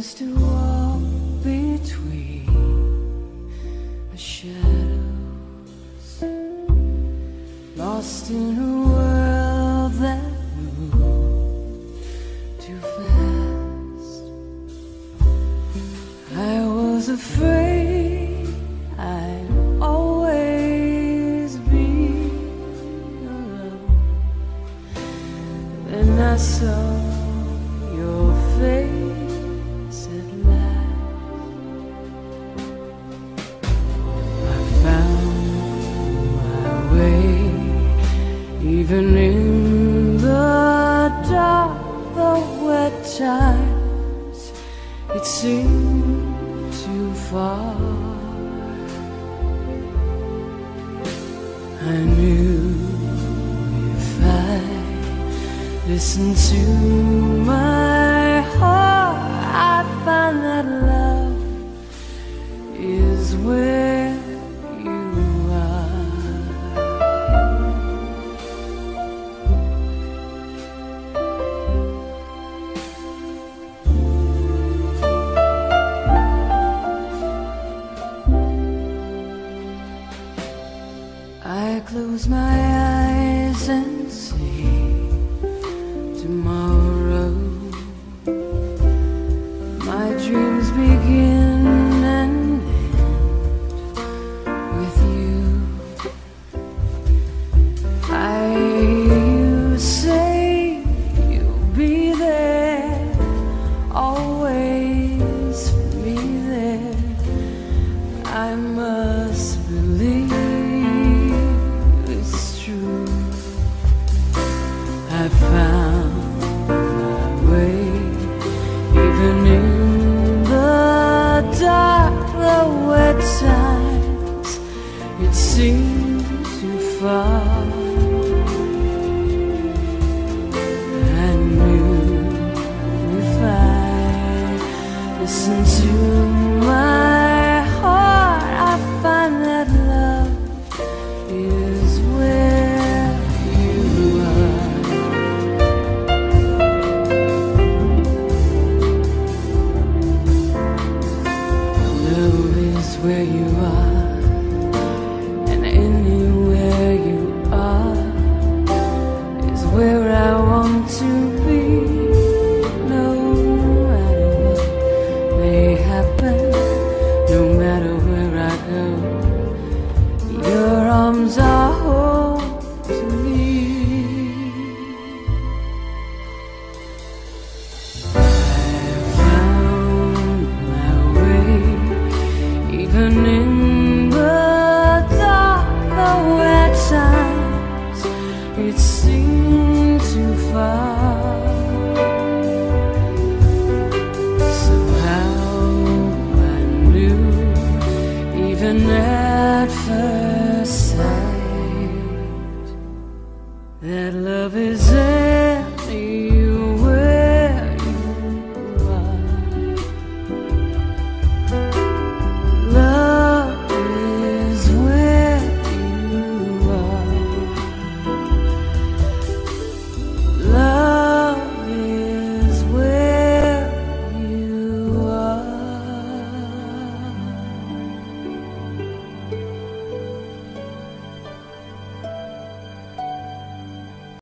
used to walk between the shadows, lost in a world that moved too fast. I was afraid I'd always be alone. Then I saw even in the dark, the wet times. It seemed too far. I knew if I listened to my I found my way, even in the dark, the wet times. It seemed too far. comes on. That love is.